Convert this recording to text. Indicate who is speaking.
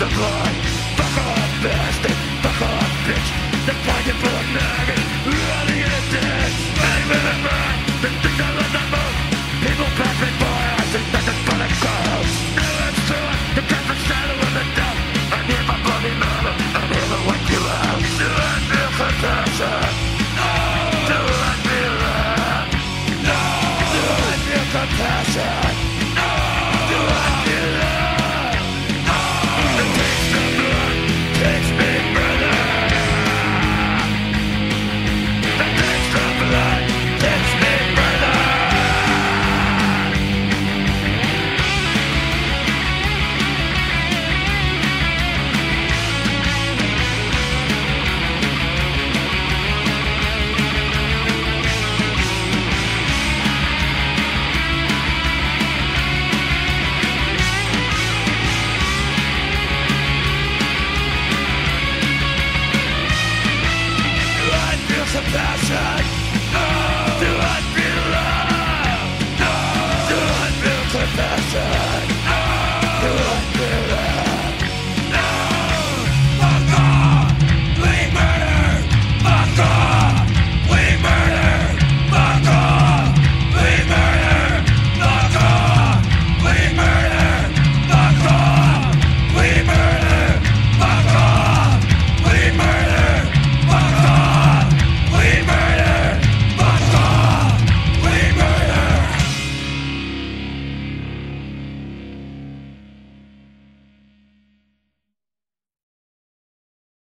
Speaker 1: the blood, fuck all this. Compassion